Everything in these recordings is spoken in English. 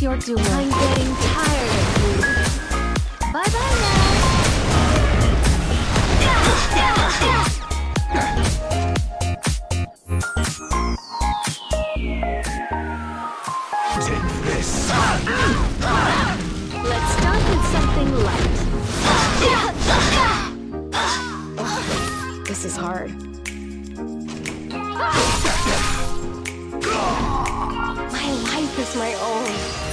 accept your duel. I'm getting tired of you. Bye bye now. Take this. Let's start with something light. This is hard. My life is my own.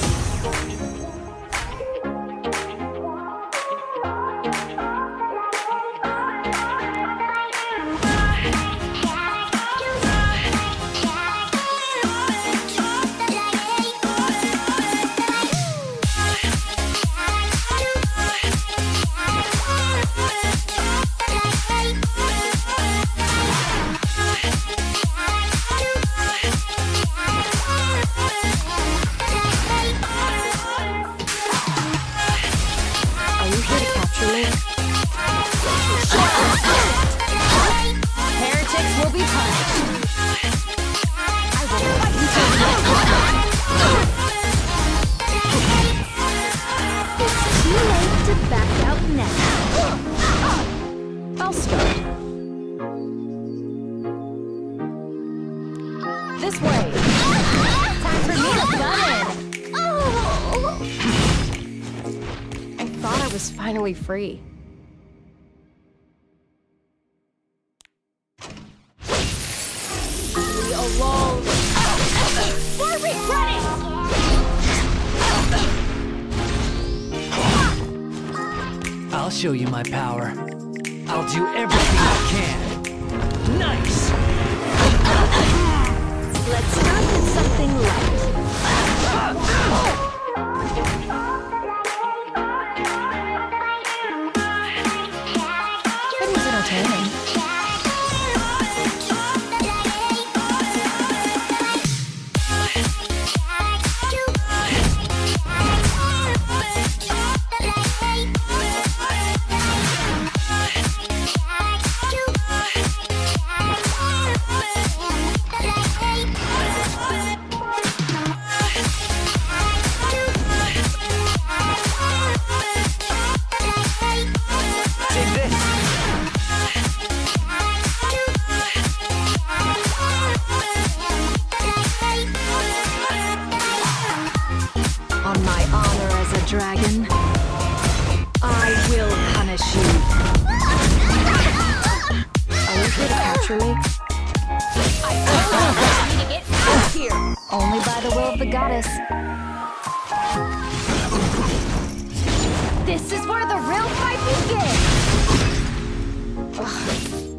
I was finally free. Be alone. We're regretting. I'll show you my power. I'll do everything I can. Nice! Let's start with something light. Dragon, I will punish you. Are you here to capture me? Only by the will of the goddess. This is where the real fight begins.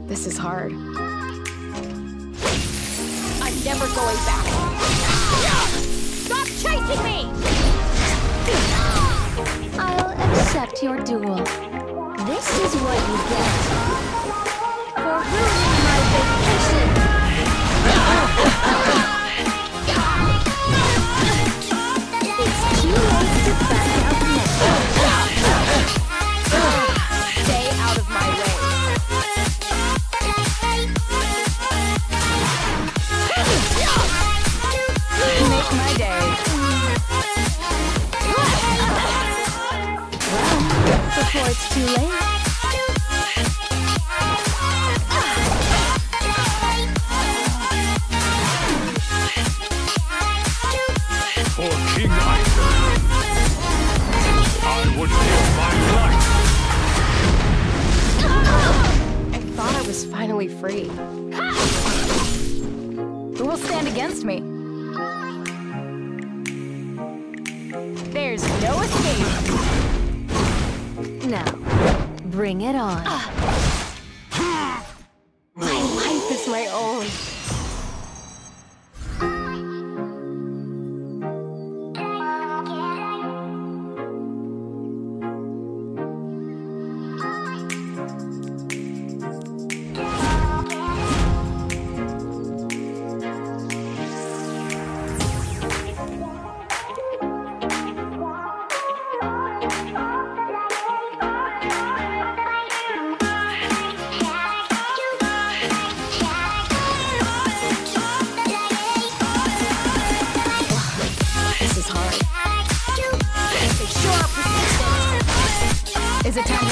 This is hard. I'm never going back. Accept your duel. This is what you get for ruining finally free. Who will stand against me? There's no escape! Now, bring it on. My life is my own.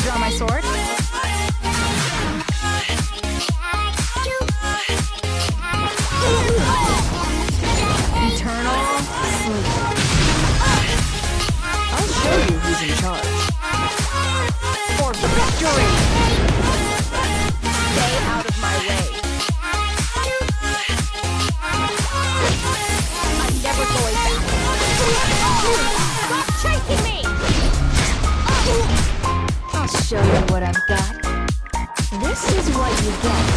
draw my sword. Yeah.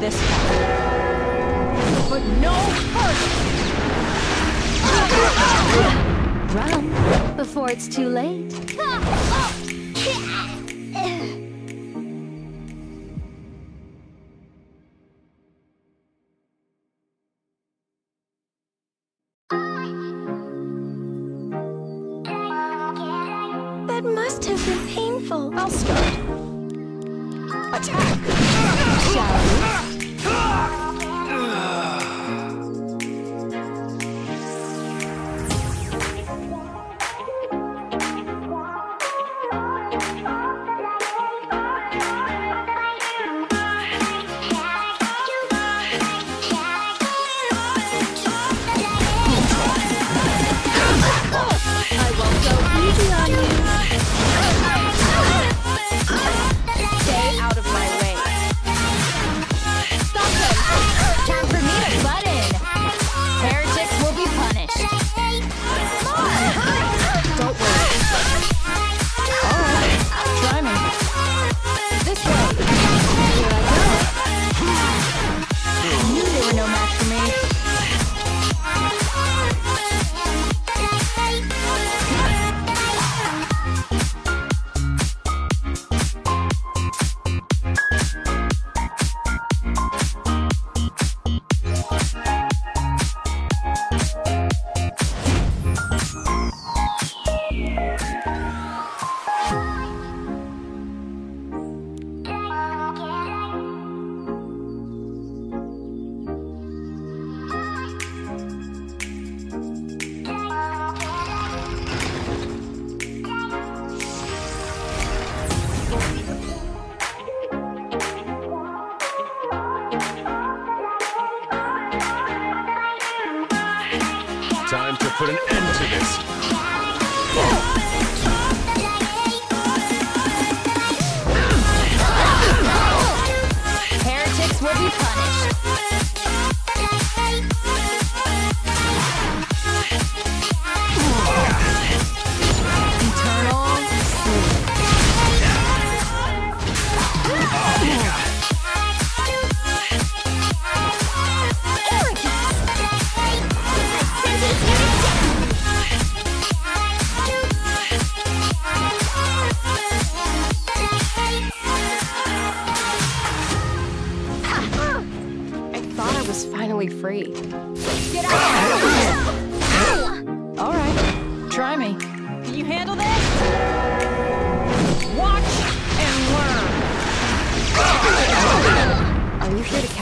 this. But no! Run before it's too late.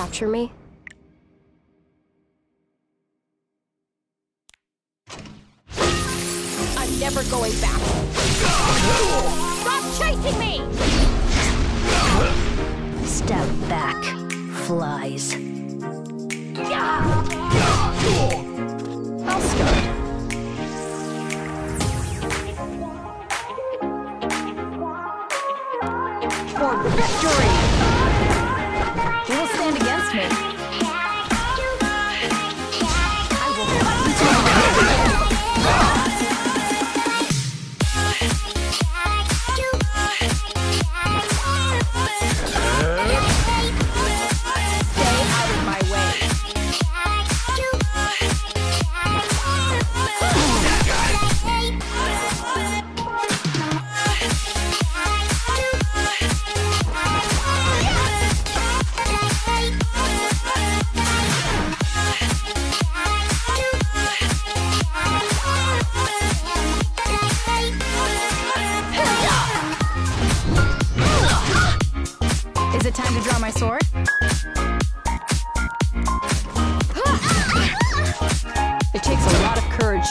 Capture me? I'm never going back. Stop chasing me! Step back, flies.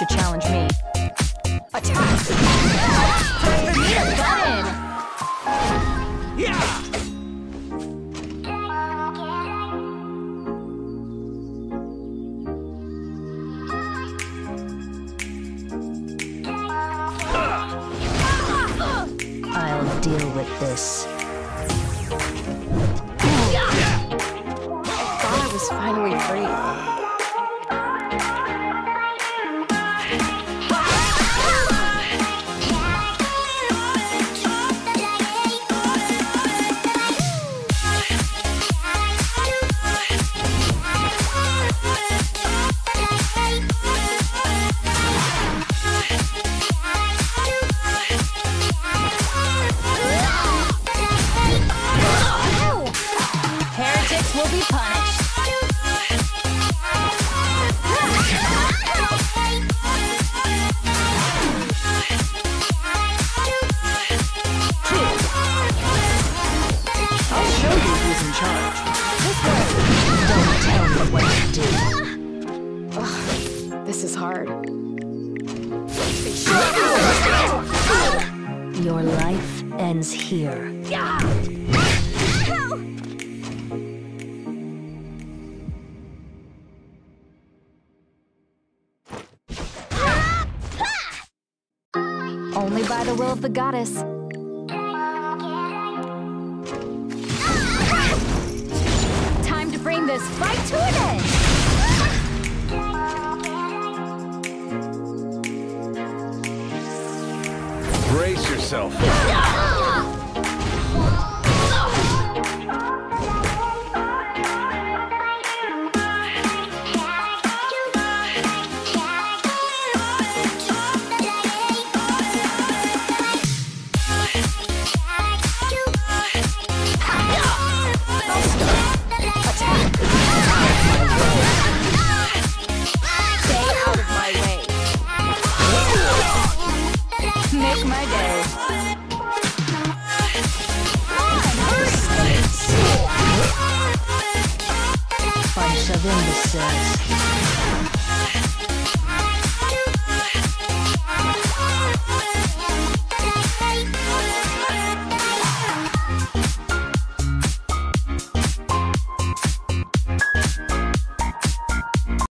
Of challenge me. Attack! Yeah! I'll deal with this. I thought I was finally free. Ends here. Only by the will of the goddess. Time to bring this fight to an end! Brace yourself. Of imbeciles.